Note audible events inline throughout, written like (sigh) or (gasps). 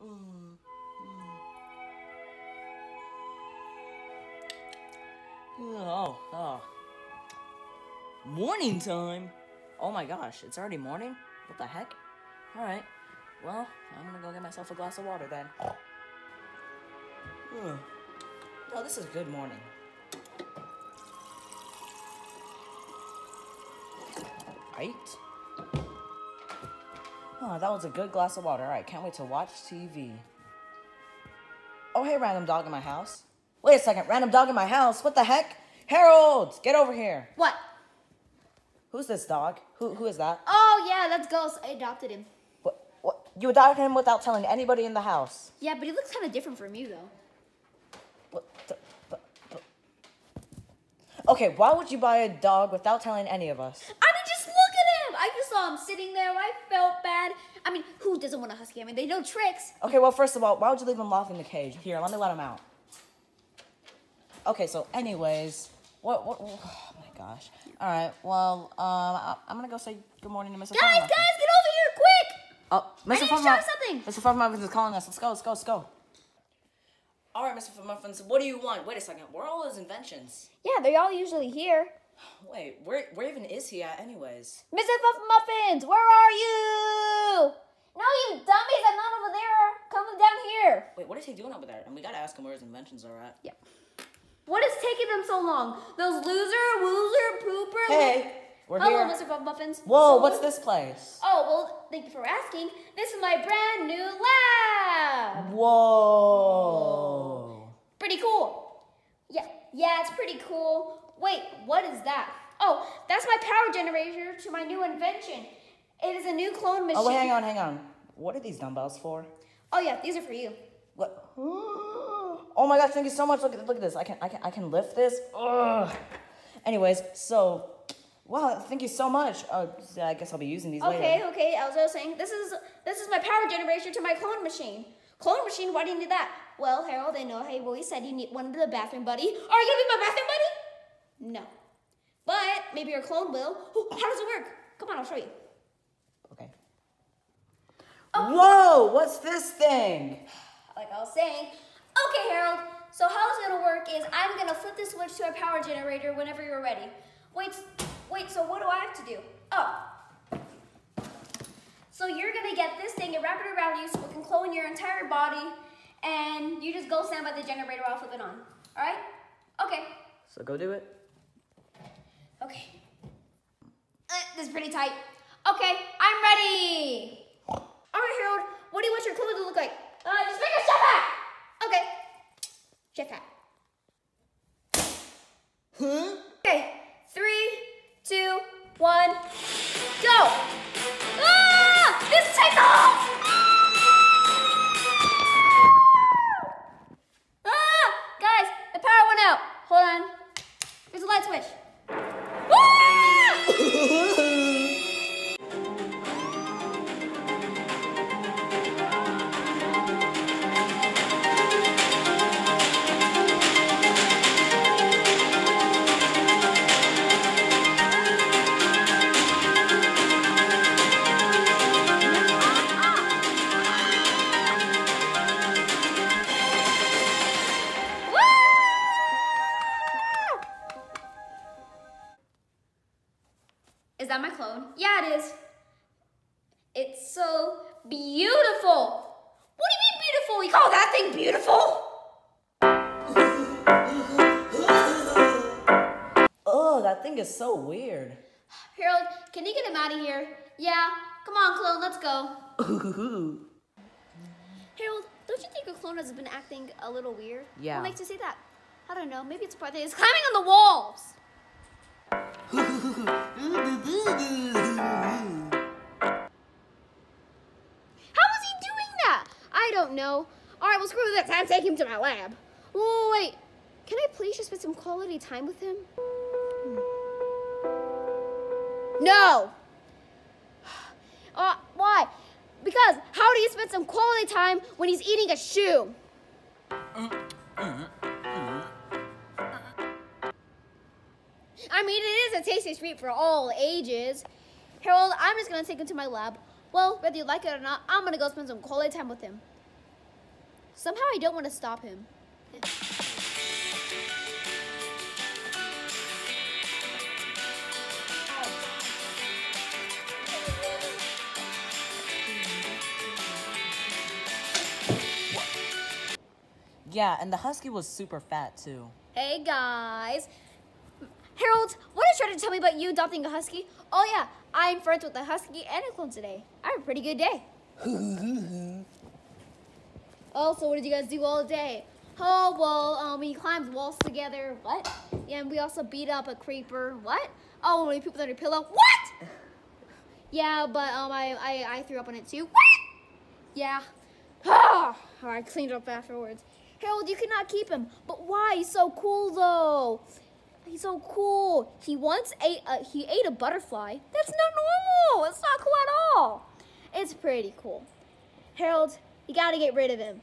Oh, oh. Morning time? Oh my gosh, it's already morning? What the heck? Alright, well, I'm gonna go get myself a glass of water then. Ugh. No, this is a good morning. Right? That was a good glass of water. Alright, can't wait to watch TV. Oh, hey, random dog in my house. Wait a second, random dog in my house? What the heck? Harold, get over here. What? Who's this dog? Who, who is that? Oh, yeah, that's Ghost. I adopted him. What, what? You adopted him without telling anybody in the house. Yeah, but he looks kind of different from you, though. What the, but, but. Okay, why would you buy a dog without telling any of us? I mean, just look at him. I just saw him sitting there. I felt bad. I mean, who doesn't want a husky? I mean, they know tricks. Okay, well, first of all, why would you leave him locked in the cage? Here, let me let him out. Okay, so anyways, what, what, oh my gosh. All right, well, um, I, I'm gonna go say good morning to Mr. Guys, Fluffy guys, get over here quick. Oh, Mr. need to Fluffy show Muff- something. Mr. Fluffy Muffins is calling us. Let's go, let's go, let's go. All right, Mr. Fluffy Muffins, what do you want? Wait a second, where are all his inventions? Yeah, they're all usually here. Wait, where, where even is he at anyways? Mr. Puff Muffins, where are you? No, you dummies, I'm not over there. Come down here. Wait, what is he doing over there? And we gotta ask him where his inventions are at. Yeah. What is taking them so long? Those loser, woozer, pooper. Hey, we're Hello, here. Mr. Puff Muffins. Whoa, So- what's this place? Oh, well, thank you for asking. This is my brand new lab. Whoa. Pretty cool. Yeah, yeah, it's pretty cool. Wait, what is that? Oh, that's my power generator to my new invention. It is a new clone machine. Oh, wait, hang on, hang on. What are these dumbbells for? Oh yeah, these are for you. What? (gasps) Oh my gosh, thank you so much. Look at look at this. I can I can I can lift this. Ugh. Anyways, so wow, thank you so much. Uh, I guess I'll be using these Okay, later. okay. Okay. I was also saying this is this is my power generator to my clone machine. Clone machine? Why do you need that? Well, Harold, I know. Hey, boy, said you need one to the bathroom buddy. Are you gonna be my bathroom buddy? No. But maybe your clone will. Oh, (gasps) how does it work? Come on, I'll show you. Okay. Whoa, what's this thing? like I was saying. Okay, Harold. So how it's gonna work is I'm gonna flip the switch to a power generator whenever you're ready. Wait, wait. So what do I have to do? Oh. So you're gonna get this thing and wrap it around you so it can clone your entire body, and you just go stand by the generator. while I'll flip it on. All right? Okay. So go do it. Okay. Uh, this is pretty tight. Okay, I'm ready. All right, Harold. What do you want your clothes to look like? Uh, just make a chef hat. Okay. Chef hat. Huh? Okay. Three, two, one, go. Ah! This takes off. Is that my clone? Yeah, it is. It's so beautiful. What do you mean beautiful? You call that thing beautiful? Oh, that thing is so weird. Harold, can you get him out of here? Yeah. Come on, clone, let's go. (laughs) Harold, don't you think your clone has been acting a little weird? Yeah. What makes you say that? I don't know. Maybe it's part that he's climbing on the walls. Don't know. All right, well, screw this. I'm taking him to my lab. Whoa, wait. Can I please just spend some quality time with him? Hmm. No. (sighs) Uh, why? Because how do you spend some quality time when he's eating a shoe? I mean, it is a tasty treat for all ages. Harold, I'm just gonna take him to my lab. Well, whether you like it or not, I'm gonna go spend some quality time with him. Somehow I don't want to stop him. Yeah, and the husky was super fat too. Hey guys. Harold, what are you trying to tell me about you adopting a husky? Oh yeah, I'm friends with a husky and a clone today. I had a pretty good day. (laughs) oh, so what did you guys do all day? Oh, well, um, we climbed walls together. What? Yeah, and we also beat up a creeper. What? Oh, and we pooped under your pillow. What? Yeah, but um, I, I, I threw up on it too. What? Yeah. Ah, (sighs) I cleaned up afterwards. Harold, you cannot keep him. But why? He's so cool, though. He's so cool. He once ate a, he ate a butterfly. That's not normal. It's not cool at all. It's pretty cool. Harold, you gotta get rid of him.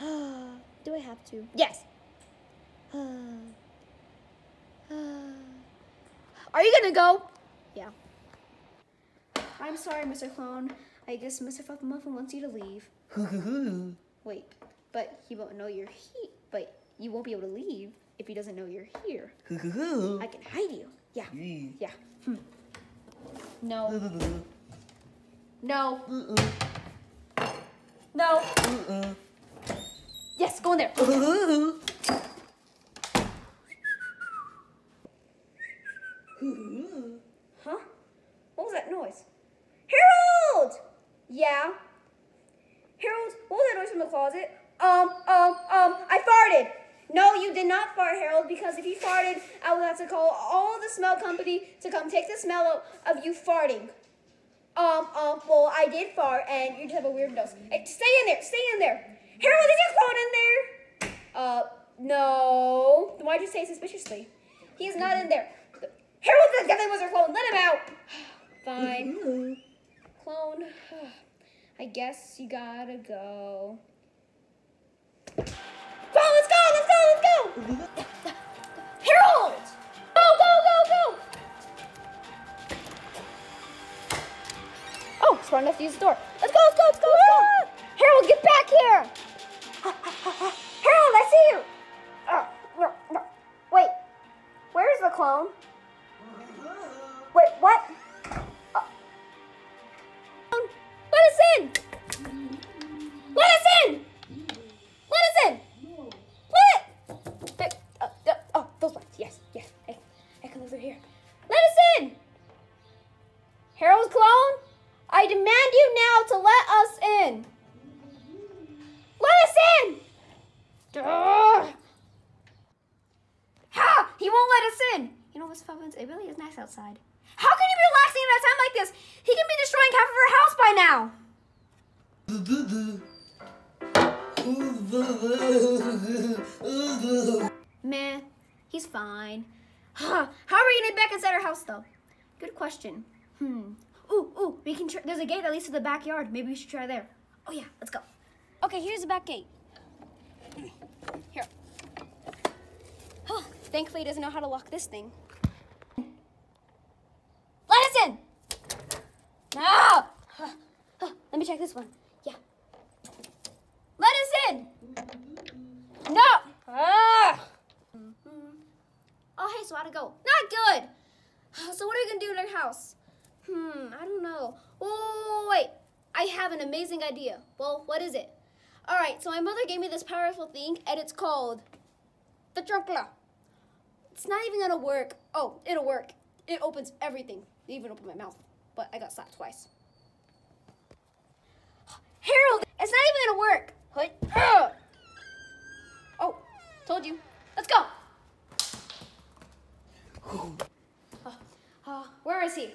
(sighs) Do I have to? Yes. (sighs) Are you gonna go? Yeah. I'm sorry, Mr. Clone. I guess Mr. Fluff Muffin wants you to leave. (laughs) Wait, but he won't know you're here. But you won't be able to leave if he doesn't know you're here. I can hide you. Yeah. Yeah. Hmm. No. No. No. Yes, go in there. Huh? What was that noise? Harold! Yeah. Harold, what was that noise from the closet? Um, um, um, I farted. No, you did not fart, Harold, because if you farted, I would have to call all the smell company to come take the smell of, of you farting. Um, um, well, I did fart, and you just have a weird nose. Hey, stay in there, stay in there. Harold, is your clone in there? Uh, no. Why'd you say suspiciously? He's not in there. Harold that definitely was your clone. Let him out. (sighs) Fine. Clone. (sighs) I guess you gotta go. Go, let's go, let's go! Use the door. Let's go, let's go, let's go, let's go! Harold, get back here! (laughs) Harold, I see you! Uh, no, no. Wait, where's the clone? Wait, what? Uh, let us in! Let us in! Let us in! Let it! Uh, uh, oh, those lights. Yes, yes. I, I come over here. Let us in! Harold's clone, I demand to let us in. Let us in! Ugh. Ha! He won't let us in. You know what's fun? It really is nice outside. How can you be relaxing at a time like this? He can be destroying half of our house by now. Man, he's fine. (sighs) How are we gonna get back inside our house though? Good question. Hmm. Ooh, ooh, we can. There's a gate that leads to the backyard. Maybe we should try there. Oh yeah, let's go. Okay, here's the back gate. Here. Huh, thankfully, he doesn't know how to lock this thing. Let us in. No. Huh, huh, Let me check this one. Yeah. Let us in. No. Ah. Oh, hey, so how'd it go? Not good. (sighs) So what are we gonna do in our house? Hmm, I don't know. Oh, wait. I have an amazing idea. Well, what is it? All right, so my mother gave me this powerful thing, and it's called the chocolate. It's not even gonna work. Oh, it'll work. It opens everything. It even opened my mouth, but I got slapped twice. Harold, it's not even gonna work. What? Ugh. Oh, told you. Let's go. Uh, uh, where is he?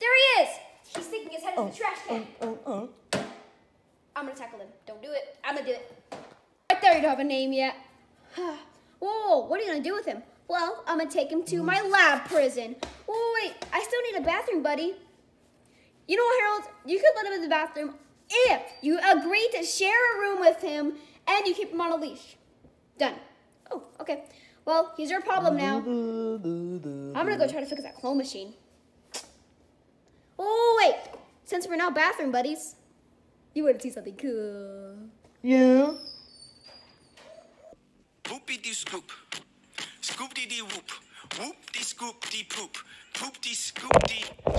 There he is. He's sticking his head in the trash can. I'm gonna tackle him. Don't do it. I'm gonna do it. Right there, you don't have a name yet. Whoa, what are you gonna do with him? Well, I'm gonna take him to my lab prison. Whoa, wait, I still need a bathroom, buddy. You know Harold? You could let him in the bathroom if you agree to share a room with him and you keep him on a leash. Done. Oh, okay. Well, here's your problem now. I'm gonna go try to fix that clone machine. Oh, wait. Since we're now bathroom buddies, you want to see something cool. Yeah. Scoopy doo scoop. Scoop dee dee whoop. Whoop dee scoop dee poop. Poop dee scoop dee.